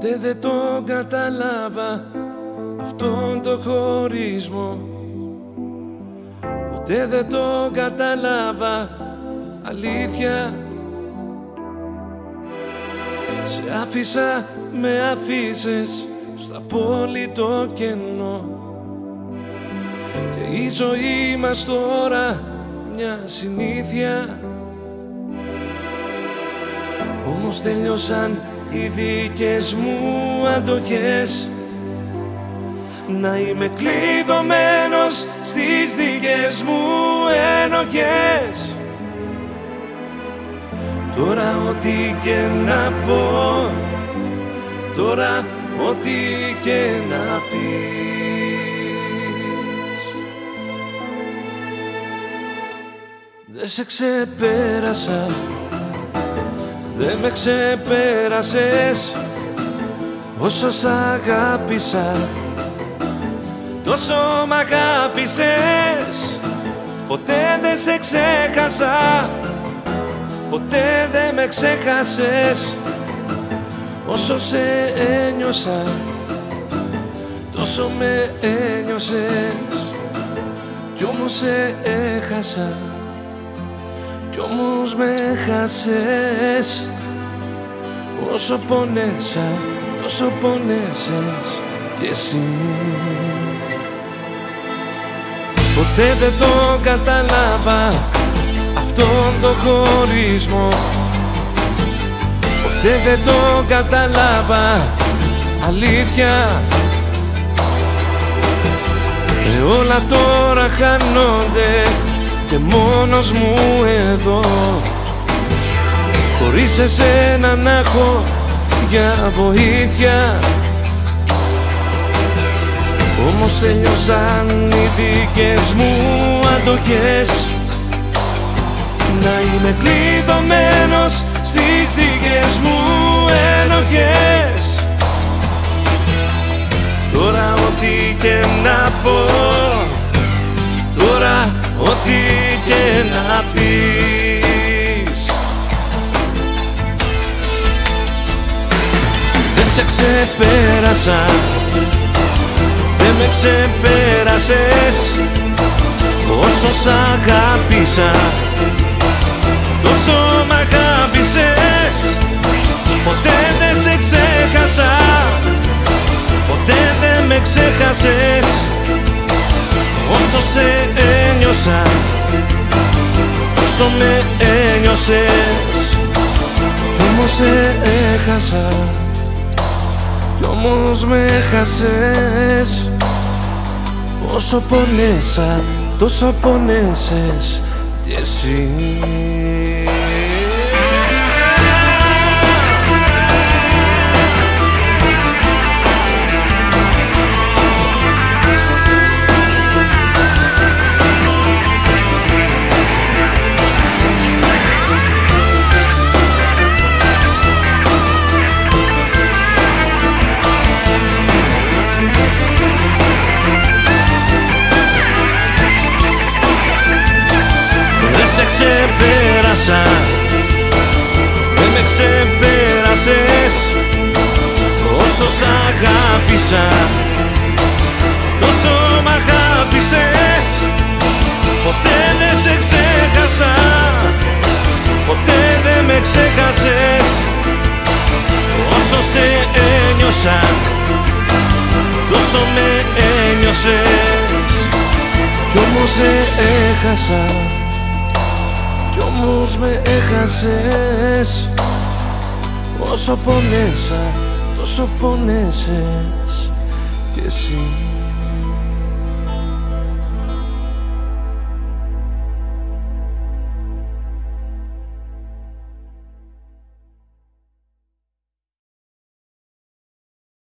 Ποτέ δεν το καταλάβα αυτόν το χωρισμό. Ποτέ δεν το καταλάβα αλήθεια. Σε άφησα με αφήσεις στο απόλυτο κενό. Και η ζωή μας τώρα μια συνήθεια. Όμως τελειώσαν οι δικές μου αντοχές. Να είμαι κλειδωμένος στις δικές μου ενοχές. Τώρα ό,τι και να πω Τώρα ό,τι και να πεις. Δεν σε ξεπέρασα Δεν με ξεπέρασες. Όσο σ' αγάπησα Τόσο μ' αγάπησες. Ποτέ δεν σε ξέχασα Ποτέ δεν με ξέχασες. Όσο σε ένιωσα Τόσο με ένιωσες. Κι όμως σε έχασα Κι όμως με χάσες Όσο πονέσα Τόσο πονέσες κι εσύ. Ποτέ δεν το καταλάβα αυτόν το χωρισμό. Ποτέ δεν το καταλάβα αλήθεια. Και όλα τώρα χάνονται και μόνος μου εδώ. Χωρίς εσένα να έχω για βοήθεια. Όμως τελειώσαν οι δικές μου αντοχές. Να είμαι κλειδωμένος στις δικές μου ενοχές. Τώρα ό,τι και να πω. Τώρα ό,τι και να πεις. Δεν σε ξεπέρασα. Δεν με ξεπέρασες. Όσο σ' αγάπησα Τόσο μ' αγάπησες. Ποτέ δεν σε ξέχασα. Ποτέ δεν με ξέχασες. Όσο σε ένιωσα Όσο με ένιωσες Κι όμως σε έχασα. Κι όμως με χάσες Όσο πονέσα, τόσο πονέσες. Κι εσύ σ' αγάπησα Τόσο μ' αγάπησες. Ποτέ δεν σε ξέχασα Ποτέ δεν με ξέχασες. Όσο σε ένιωσα Τόσο με ένιωσες. Κι όμως σε έχασα κι όμως με έχασες. Όσο πονέσα, τόσο πονέσες κι εσύ